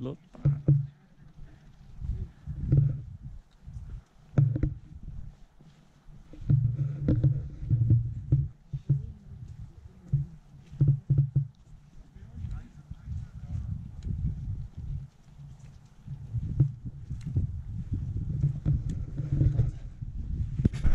Look.